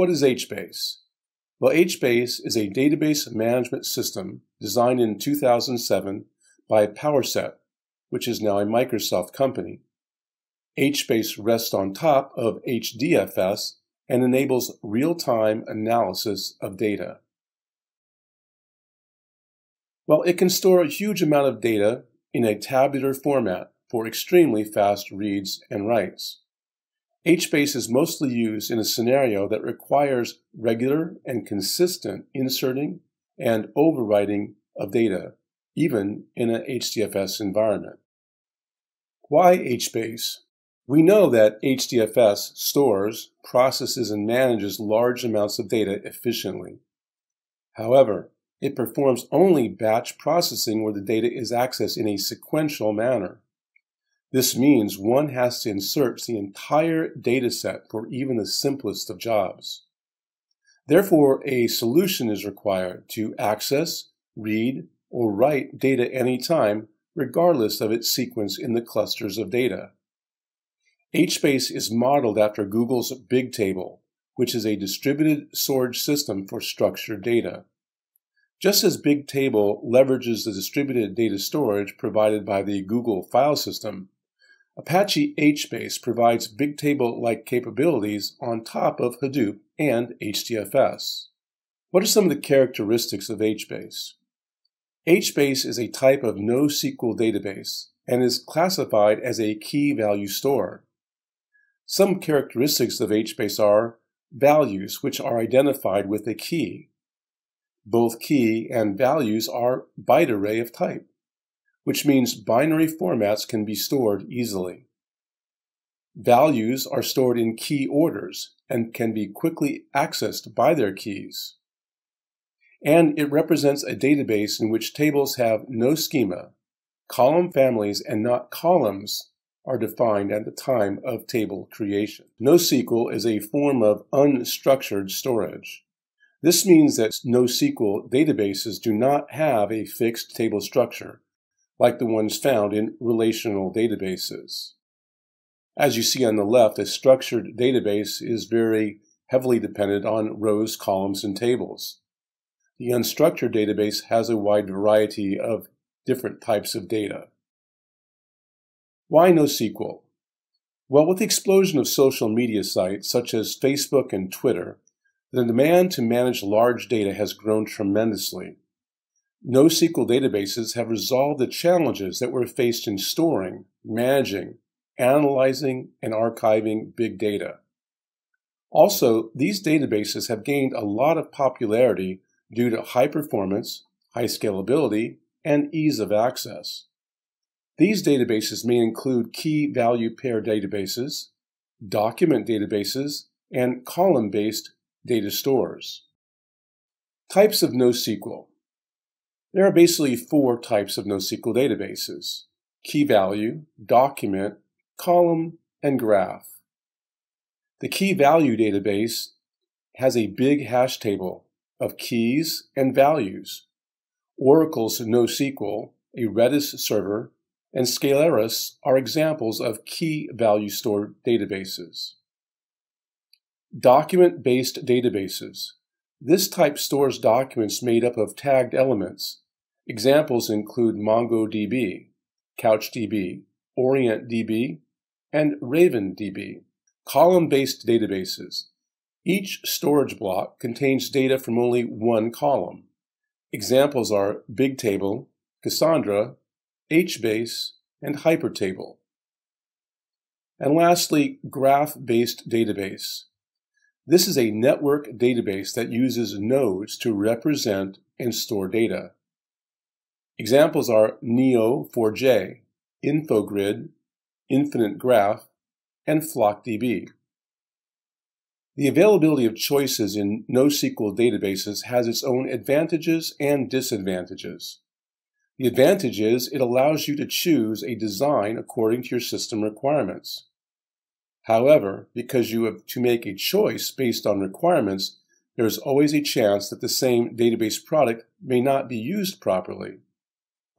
What is HBase? Well, HBase is a database management system designed in 2007 by PowerSet, which is now a Microsoft company. HBase rests on top of HDFS and enables real-time analysis of data. Well, it can store a huge amount of data in a tabular format for extremely fast reads and writes. HBase is mostly used in a scenario that requires regular and consistent inserting and overwriting of data, even in an HDFS environment. Why HBase? We know that HDFS stores, processes, and manages large amounts of data efficiently. However, it performs only batch processing where the data is accessed in a sequential manner. This means one has to insert the entire dataset for even the simplest of jobs. Therefore, a solution is required to access, read, or write data anytime, regardless of its sequence in the clusters of data. HBase is modeled after Google's Bigtable, which is a distributed storage system for structured data. Just as Bigtable leverages the distributed data storage provided by the Google file system, Apache HBase provides Bigtable-like capabilities on top of Hadoop and HDFS. What are some of the characteristics of HBase? HBase is a type of NoSQL database and is classified as a key value store. Some characteristics of HBase are values, which are identified with a key. Both key and values are byte array of type which means binary formats can be stored easily. Values are stored in key orders and can be quickly accessed by their keys. And it represents a database in which tables have no schema. Column families and not columns are defined at the time of table creation. NoSQL is a form of unstructured storage. This means that NoSQL databases do not have a fixed table structure, like the ones found in relational databases. As you see on the left, a structured database is very heavily dependent on rows, columns, and tables. The unstructured database has a wide variety of different types of data. Why NoSQL? Well, with the explosion of social media sites such as Facebook and Twitter, the demand to manage large data has grown tremendously. NoSQL databases have resolved the challenges that were faced in storing, managing, analyzing, and archiving big data. Also, these databases have gained a lot of popularity due to high performance, high scalability, and ease of access. These databases may include key value pair databases, document databases, and column-based data stores. Types of NoSQL. There are basically four types of NoSQL databases key value, document, column, and graph. The key value database has a big hash table of keys and values. Oracle's NoSQL, a Redis server, and Scalaris are examples of key value store databases. Document based databases. This type stores documents made up of tagged elements. Examples include MongoDB, CouchDB, OrientDB, and RavenDB. Column-based databases. Each storage block contains data from only one column. Examples are Bigtable, Cassandra, HBase, and Hypertable. And lastly, graph-based database. This is a network database that uses nodes to represent and store data. Examples are Neo4j, InfoGrid, Infinite Graph, and FlockDB. The availability of choices in NoSQL databases has its own advantages and disadvantages. The advantage is it allows you to choose a design according to your system requirements. However, because you have to make a choice based on requirements, there is always a chance that the same database product may not be used properly.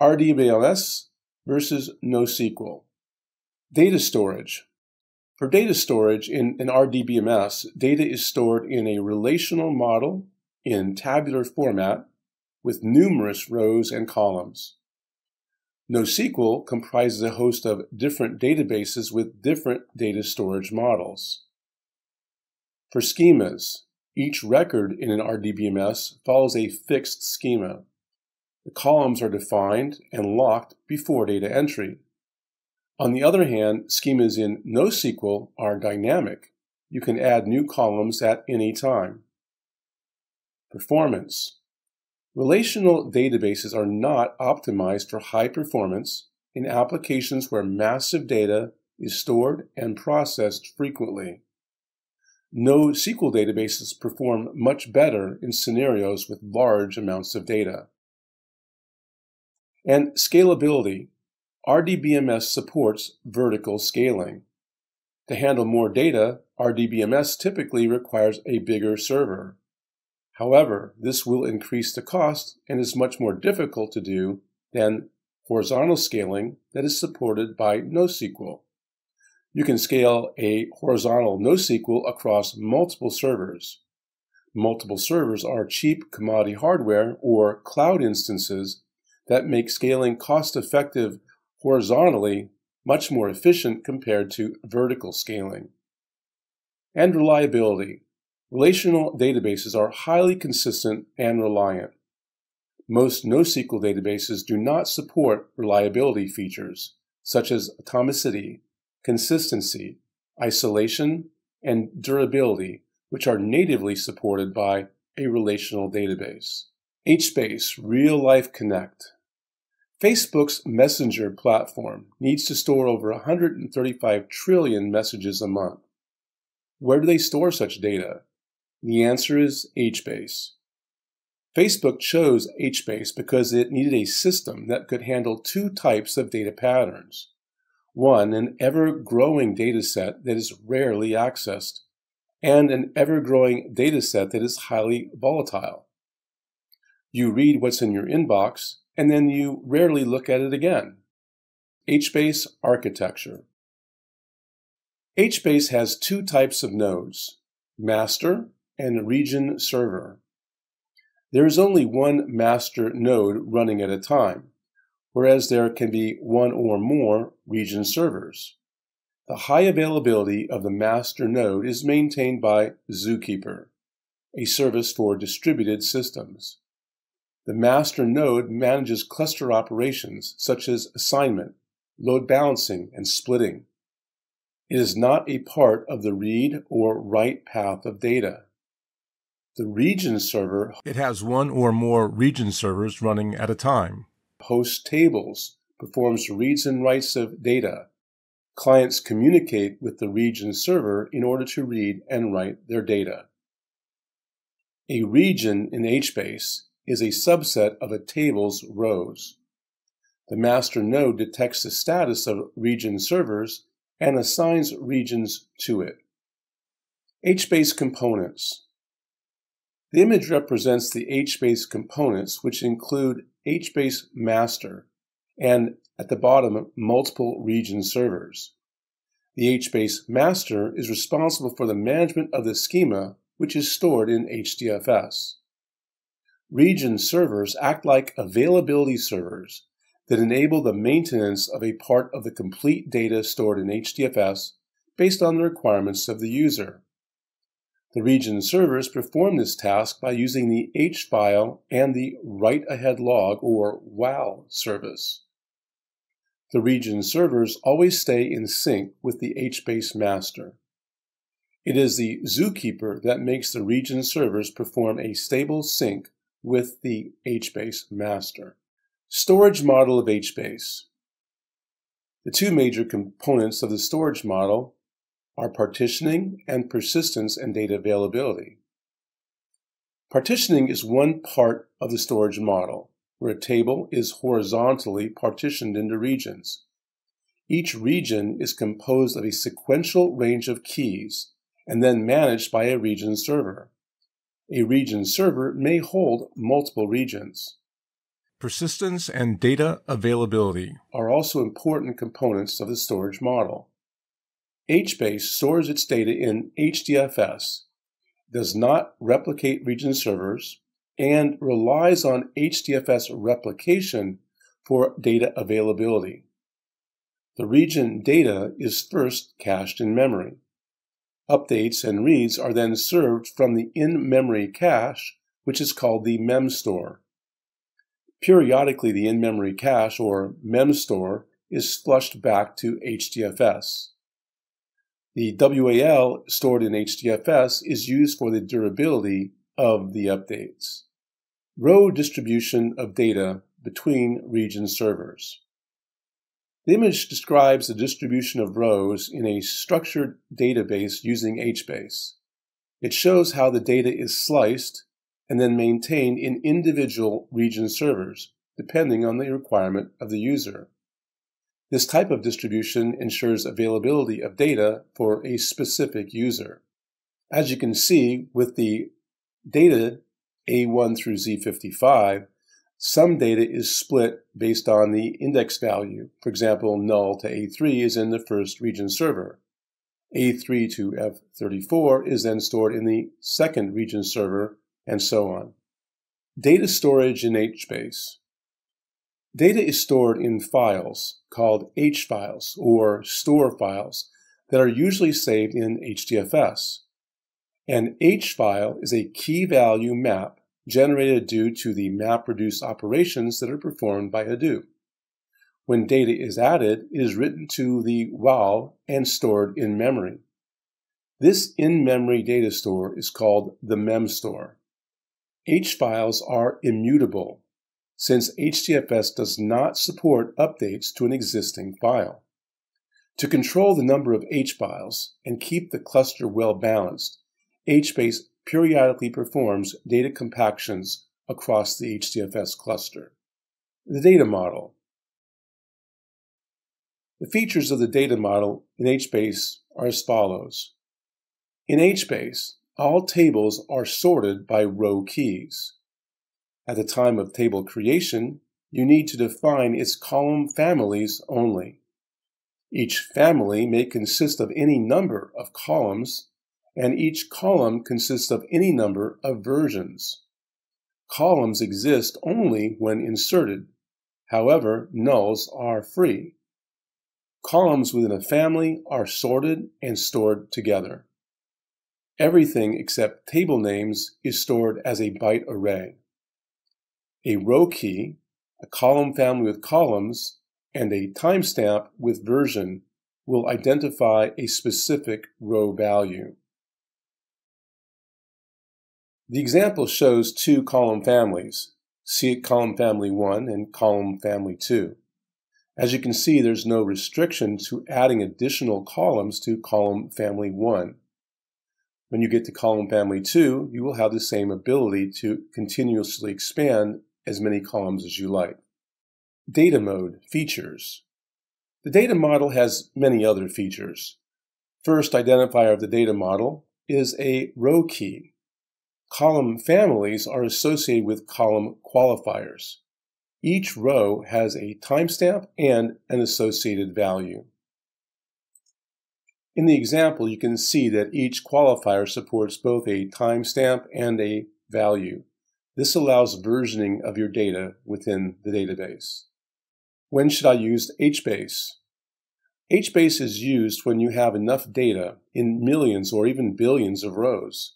RDBMS versus NoSQL. Data storage. For data storage in an RDBMS, data is stored in a relational model in tabular format with numerous rows and columns. NoSQL comprises a host of different databases with different data storage models. For schemas, each record in an RDBMS follows a fixed schema. The columns are defined and locked before data entry. On the other hand, schemas in NoSQL are dynamic. You can add new columns at any time. Performance. Relational databases are not optimized for high performance in applications where massive data is stored and processed frequently. NoSQL databases perform much better in scenarios with large amounts of data. And scalability. RDBMS supports vertical scaling. To handle more data, RDBMS typically requires a bigger server. However, this will increase the cost and is much more difficult to do than horizontal scaling that is supported by NoSQL. You can scale a horizontal NoSQL across multiple servers. Multiple servers are cheap commodity hardware or cloud instances that make scaling cost effective horizontally much more efficient compared to vertical scaling. And reliability. Relational databases are highly consistent and reliant. Most NoSQL databases do not support reliability features, such as atomicity, consistency, isolation, and durability, which are natively supported by a relational database. HBase Real Life Connect. Facebook's Messenger platform needs to store over 135 trillion messages a month. Where do they store such data? The answer is HBase. Facebook chose HBase because it needed a system that could handle two types of data patterns. One, an ever growing data set that is rarely accessed, and an ever growing data set that is highly volatile. You read what's in your inbox, and then you rarely look at it again. HBase architecture. HBase has two types of nodes, master and region server. There is only one master node running at a time, whereas there can be one or more region servers. The high availability of the master node is maintained by Zookeeper, a service for distributed systems. The master node manages cluster operations such as assignment, load balancing, and splitting. It is not a part of the read or write path of data. The region server It has one or more region servers running at a time. hosts tables, performs reads and writes of data. Clients communicate with the region server in order to read and write their data. A region in HBase is a subset of a table's rows. The master node detects the status of region servers and assigns regions to it. HBase components. The image represents the HBase components, which include HBase master and at the bottom, multiple region servers. The HBase master is responsible for the management of the schema, which is stored in HDFS. Region servers act like availability servers that enable the maintenance of a part of the complete data stored in HDFS based on the requirements of the user. The region servers perform this task by using the H file and the write ahead log or WAL service. The region servers always stay in sync with the HBase master. It is the zookeeper that makes the region servers perform a stable sync with the HBase master. Storage model of HBase. The two major components of the storage model are partitioning and persistence and data availability. Partitioning is one part of the storage model, where a table is horizontally partitioned into regions. Each region is composed of a sequential range of keys and then managed by a region server. A region server may hold multiple regions. Persistence and data availability. Are also important components of the storage model. HBase stores its data in HDFS, does not replicate region servers, and relies on HDFS replication for data availability. The region data is first cached in memory. Updates and reads are then served from the in-memory cache, which is called the memstore. Periodically, the in-memory cache, or memstore, is flushed back to HDFS. The WAL stored in HDFS is used for the durability of the updates. Row distribution of data between region servers. The image describes the distribution of rows in a structured database using HBase. It shows how the data is sliced and then maintained in individual region servers, depending on the requirement of the user. This type of distribution ensures availability of data for a specific user. As you can see with the data A1 through Z55, some data is split based on the index value. For example, null to A3 is in the first region server. A3 to F34 is then stored in the second region server, and so on. Data storage in HBase. Data is stored in files called H files or store files that are usually saved in HDFS. An H file is a key value map generated due to the MapReduce operations that are performed by Hadoop. When data is added, it is written to the WAL and stored in memory. This in-memory data store is called the memstore. H files are immutable since HDFS does not support updates to an existing file. To control the number of H files and keep the cluster well balanced, HBase periodically performs data compactions across the HDFS cluster. The data model. The features of the data model in HBase are as follows. In HBase, all tables are sorted by row keys. At the time of table creation, you need to define its column families only. Each family may consist of any number of columns, and each column consists of any number of versions. Columns exist only when inserted. However, nulls are free. Columns within a family are sorted and stored together. Everything except table names is stored as a byte array a row key, a column family with columns, and a timestamp with version will identify a specific row value. The example shows two column families, see column family 1 and column family 2. As you can see, there's no restriction to adding additional columns to column family 1. When you get to column family 2, you will have the same ability to continuously expand as many columns as you like. Data mode features. The data model has many other features. First identifier of the data model is a row key. Column families are associated with column qualifiers. Each row has a timestamp and an associated value. In the example, you can see that each qualifier supports both a timestamp and a value. This allows versioning of your data within the database. When should I use HBase? HBase is used when you have enough data in millions or even billions of rows.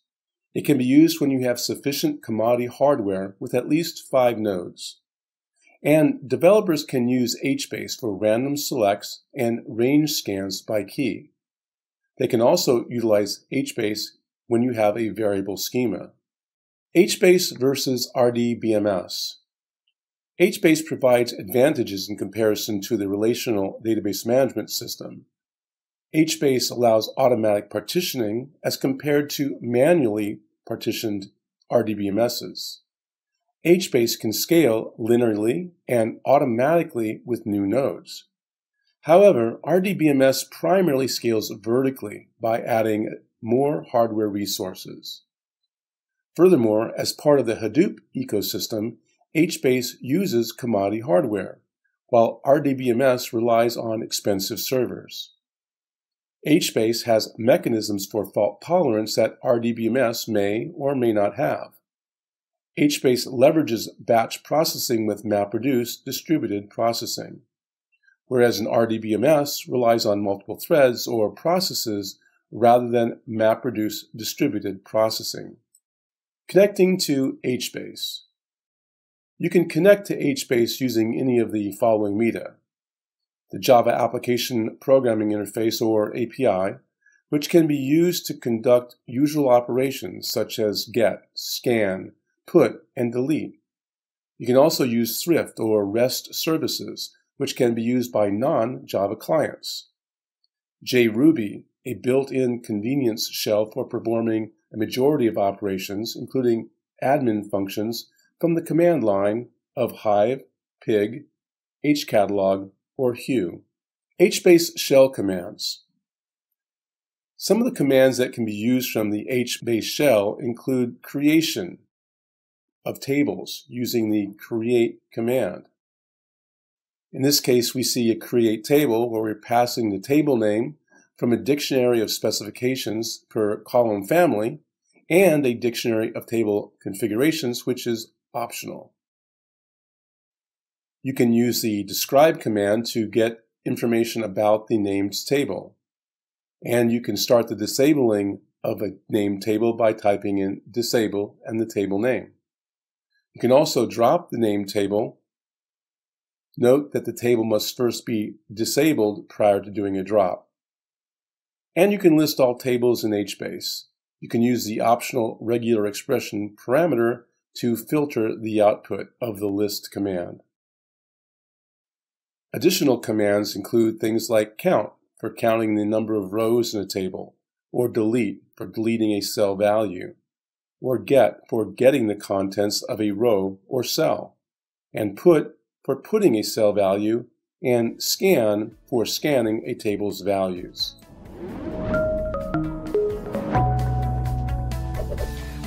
It can be used when you have sufficient commodity hardware with at least five nodes. And developers can use HBase for random selects and range scans by key. They can also utilize HBase when you have a variable schema. HBase versus RDBMS. HBase provides advantages in comparison to the relational database management system. HBase allows automatic partitioning as compared to manually partitioned RDBMSs. HBase can scale linearly and automatically with new nodes. However, RDBMS primarily scales vertically by adding more hardware resources. Furthermore, as part of the Hadoop ecosystem, HBase uses commodity hardware, while RDBMS relies on expensive servers. HBase has mechanisms for fault tolerance that RDBMS may or may not have. HBase leverages batch processing with MapReduce distributed processing, whereas an RDBMS relies on multiple threads or processes rather than MapReduce distributed processing. Connecting to HBase. You can connect to HBase using any of the following media. The Java Application Programming Interface, or API, which can be used to conduct usual operations such as get, scan, put, and delete. You can also use Thrift or REST services, which can be used by non-Java clients. JRuby, a built-in convenience shell for performing a majority of operations, including admin functions, from the command line of Hive, Pig, hcatalog, or Hue. HBase shell commands. Some of the commands that can be used from the HBase shell include creation, of tables using the create command. In this case, we see a create table where we're passing the table name from a dictionary of specifications per column family and a dictionary of table configurations, which is optional. You can use the describe command to get information about the named table. And you can start the disabling of a named table by typing in disable and the table name. You can also drop the name table. Note that the table must first be disabled prior to doing a drop. And you can list all tables in HBase. You can use the optional regular expression parameter to filter the output of the list command. Additional commands include things like count for counting the number of rows in a table, or delete for deleting a cell value or get for getting the contents of a row or cell, and put for putting a cell value, and scan for scanning a table's values.